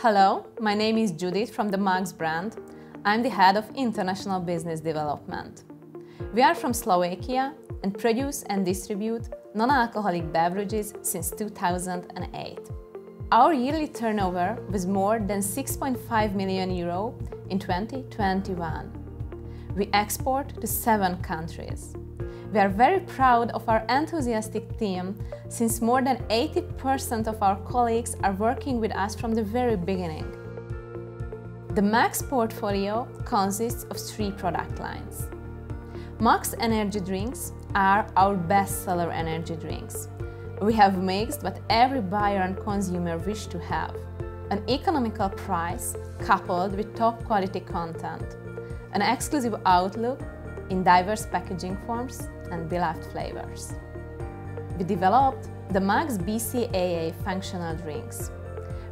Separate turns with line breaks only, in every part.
Hello, my name is Judith from the Maxx brand. I'm the head of international business development. We are from Slovakia and produce and distribute non-alcoholic beverages since 2008. Our yearly turnover was more than 6.5 million euro in 2021. We export to seven countries. We are very proud of our enthusiastic team since more than 80% of our colleagues are working with us from the very beginning. The Maxx portfolio consists of three product lines. Maxx energy drinks are our best-seller energy drinks. We have mixed what every buyer and consumer wish to have. An economical price coupled with top quality content. An exclusive outlook in diverse packaging forms and beloved flavors. We developed the Maxx BCAA functional drinks.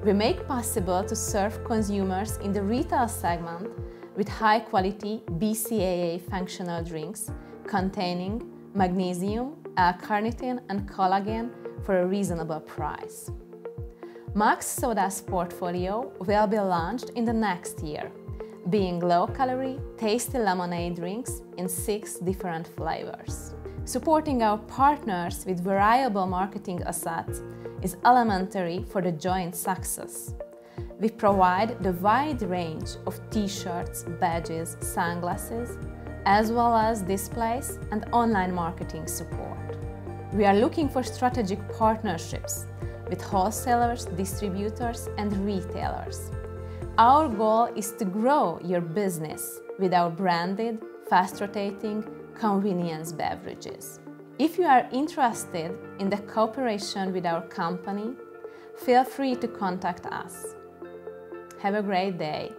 We make possible to serve consumers in the retail segment with high-quality BCAA functional drinks containing magnesium, L-carnitine and collagen for a reasonable price. Maxx Soda's portfolio will be launched in the next year being low-calorie, tasty lemonade drinks in six different flavors. Supporting our partners with variable marketing assets is elementary for the joint success. We provide the wide range of t-shirts, badges, sunglasses, as well as displays and online marketing support. We are looking for strategic partnerships with wholesalers, distributors and retailers our goal is to grow your business with our branded, fast-rotating convenience beverages. If you are interested in the cooperation with our company, feel free to contact us. Have a great day!